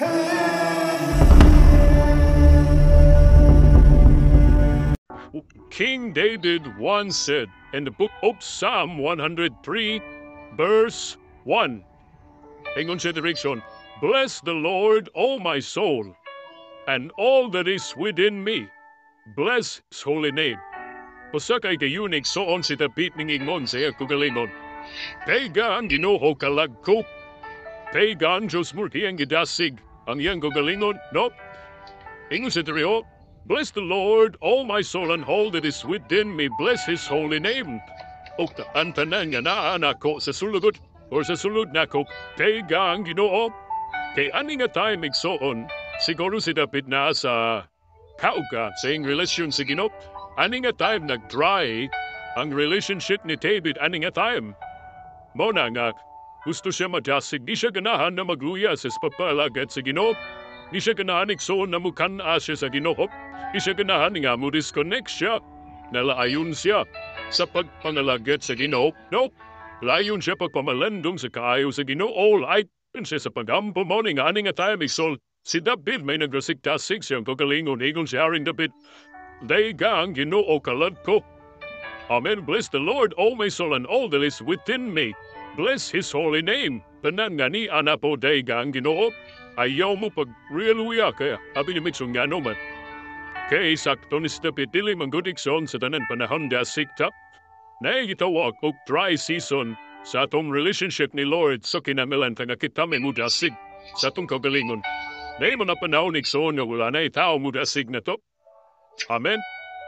King David once said in the book of Psalm 103, verse 1. Ingon siya direction, Bless the Lord, O my soul, and all that is within me. Bless His holy name. Pusa kay kayunig soon si tapit ning ingon sa kugalingon. Pega ang ginoo kalagko. Pega ang Diyos murki ang gidasig. Ang kugalingon, no? Ingon si Trio, Bless the Lord, all my soul and all that is within me. Bless His holy name. O taan tanan nga naa sa sulugot or sa sulod nako, pega ang ginoo. Kay ani nga tayo migsoon, siguro si David na sa kauga sa iyong relasyon sa ginoo. Ani nga time nag-dry ang relationship ni David ani nga time. Mo na nga, gusto siya madasig, di siya ganahan na magluya sa papalagat sa ginoo. Di siya ganahan iksoon na mukan siya sa ginoo. Di siya ganahan nga mo disconnect siya. Nalaayon siya sa pagpangalagat sa ginoo. No, layon siya pagpamalandong sa kaayo sa ginoo. All right, siya sa pagampo mo ni nga ani nga time iksol. Si David may nagrasigtasig siyang kagalingon igon si Haring David. They gang ginoo kalad ko. Amen. Bless the Lord, all my soul, and all that is within me. Bless His holy name. Tanan nga ni anapo day gang ginoo. Ayaw mo pag realuya kaya. Abi ni Mitsong nga naman. Kay sakto ni Stapit dili manggudik son sa tanan panahon da sikta. Na gitawag og dry season sa atong relationship ni Lord so kinamilan nga kita may mudasig sa atong kagalingon. Na mo na panahon ikson nga wala na itaw mudasig na to. Amen.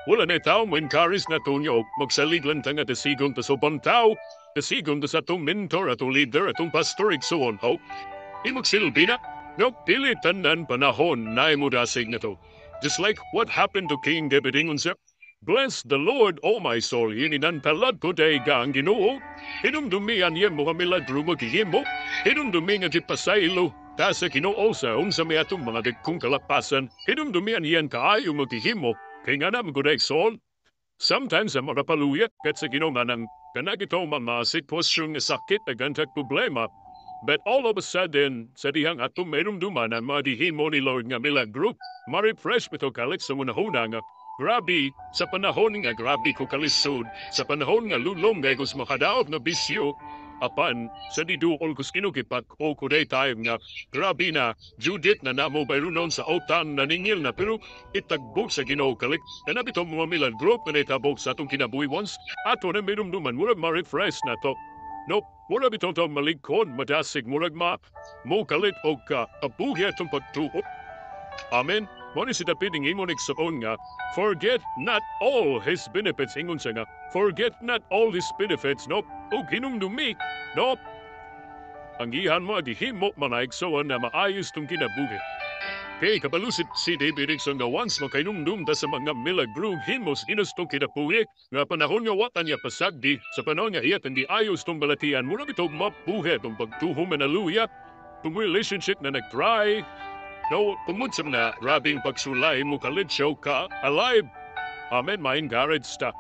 Wala na tao encourage na to niyo magsaliglan tanga ta sigon ta soban tao. Ta sigon ta sa atong mentor atong leader atong pastor igsoon ho. Di magsilbi na. No, pili tanan panahon na mo dasig na to. Just like what happened to King David ingon siya. Bless the Lord, O my soul, yun talad ko day gang ginoo. Hinumdumi an yen mo kamilagro mo kihimo. Hinumdumi nga di pasaylo. Ta sa sa unsa may atong mga dagkong kalapasan. Hinumdumi an yen kaayo mo Kaya nga ko day son. Sometimes ang mga paluyat kat sa ginoo nga ng kanagito mga sitwasyon nga sakit na gantag problema. But all of a sudden, sa dihang atong mayroong duman ang mga dihimo ni Lord nga milagro, ma-refresh bito kalit sa munahuna nga Grabe, sa panahon nga grabe ko kalisod, sa panahon nga lulong nga gus makadaog na bisyo, apan sa diduol kus kinukipak o kuday time nga grabe na Judith na namo bayrunon sa otan na ningil na pero itagbog sa Ginoo kalik na nabito mga milan group na itabog sa atong kinabuhi once ato na minumduman murag ma-refresh na to Nope, mura bitong tong maligkon, madasig murag ma, mo kalit o ka, abuhi atong pagtuo. Amen. Mo ni si David ng imong nagsuon nga, forget not all his benefits ingon siya forget not all his benefits, no? O hinumdumi, no? Ang ihan mo adihimo manaigsoon na maayos tong kinabuhi. Kay kabalusit si David Rickson nga once makainumdum ta sa mga milagro himos inos tong kinabuhi nga panahon nga watan niya pasagdi. Sa panahon nga iyat hindi ayos tong balatian muna bitog mabuhi tong pagtuhom na luya tong relationship na nag-try No, pumutsam na rabing pagsulay mo kalitsyo ka alive. Amen, main garage sta.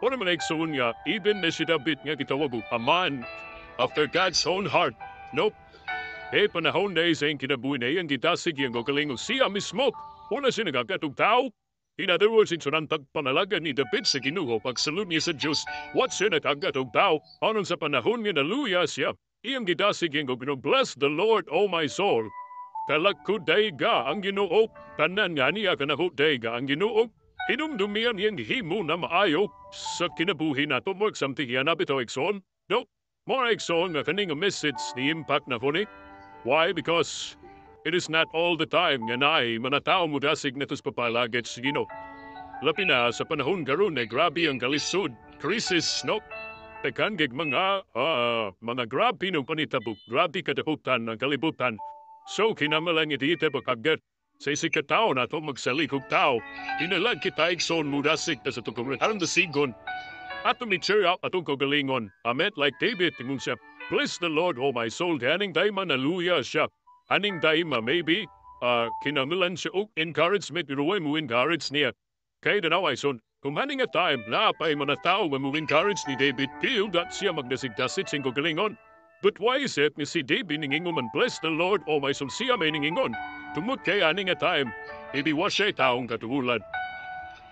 Wala man nagsuon nga, even na si David nga gitawag og aman after God's own heart. Nope. Eh, panahon na sa iyong kinabuhi na iyang gitasig yung gagaling siya mismo. Wala siya nagagatong tao. In other words, in sunantag panalaga ni David sa ginuho pagsalud niya sa Diyos, what siya nagagatong tao? Anon sa panahon nga naluya siya, iyang gitasig yung gagaling, Bless the Lord, O my soul. Kalagkuday ga ang ginoo, tanan nga niya kanahuday ga ang ginoo. Hinumdumian yang himo na maayo sa kinabuhi nato mo eksamtihian na bito ekson. No, more ekson nga kaning message ni impact na huni. Why? Because it is not all the time nga naay manatao mo dasig na tos papalaget sa ginoo. Lapi na sa panahon karon ay grabe ang kalisod, krisis, no? Pekan gig mga, ah, mga grabe ng panitabok, grabe kadahutan ng kalibutan, So kinamalang iti pagkagat sa isikataw na ito magsalikog tao. Inalag kita ikson mudasik na sa tukong aram sigon. Ato ni cheer up atong kagalingon. Amet like David tingun siya. Bless the Lord, oh my soul. Haning daima naluya siya. Haning daima maybe uh, kinamilan siya og encouragement iruway mo encourage niya. Kaya danaw ay son, kung haning a time na pa'y mga tao mo encourage ni David, tiyo dat siya magdasigdasit sing kagalingon. But why is it nga si David man bless the Lord o may soul siya may ningingon? Tumot kay aning nga time, ibi wa siya taong katuhulan.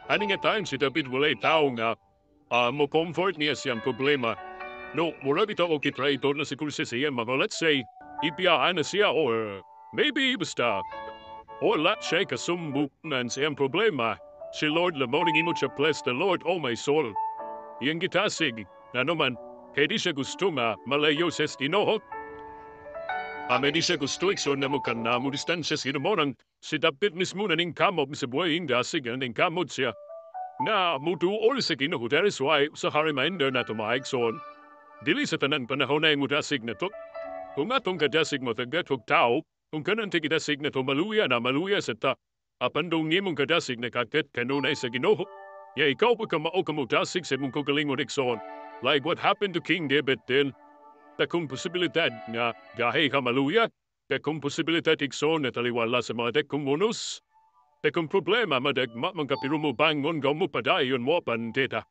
Aning nga time si David walay taong nga ah, mo comfort niya siyang problema. No, mura bitaw o kitry ito na siguro siya siya mga let's say, ipiyaan na or maybe basta or lat siya kasumbuk nan siyang problema. Si Lord lamoning imo bless the Lord o my soul. Iyang gitasig, na kaya di siya gusto nga malayo sa Ginoo. Ame di siya gusto ikso na mo kan na mo distansya sa Ginoo si David mismo na ning kamob sa buhay ing dasig na ning kamod siya. Na mutuol sa Ginoo that is why sa reminder na tumaig son. Dili sa tanan panahon na yung mudasig na to. Kung atong kadasig mo tagat tao, kung kanan ti kadasig na to maluya na maluya sa ta. Apandong ni mong kadasig na kaket kanunay sa Ginoo. Ya ikaw pa ka mao ka mudasig sa mong kagalingon ikson. Like what happened to King David then, ta kung posibilidad nga gahe ka maluya, ta kung posibilidad ikson na taliwala sa mga dekong bonus, ta kung problema madag mga kapirumo bangon gaw mo padayon mo pandeta.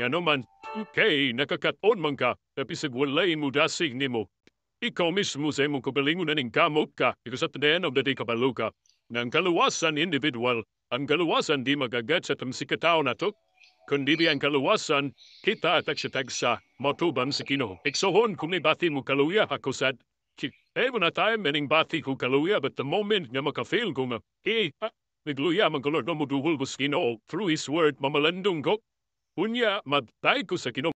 Nga naman, okay, nakakaton man ka, napisag walay mo dasig nimo. Ikaw mismo sa imong kabalingon na ning kamot ka, because at the end of the day kabalo ka. Ng kaluwasan individual, ang kaluwasan di magagat sa tamsikataw na to, kundi di ang kaluwasan, kita at akshatag sa matuban sa kino. Iksohon kung bati mo kaluya ako sad. Evo na tayo mening bati ko kaluya but the moment nga makafeel ko nga, eh, ah, nagluya man kalor na mo sa kino through his word mamalandong ko. Unya, matay ko sa kino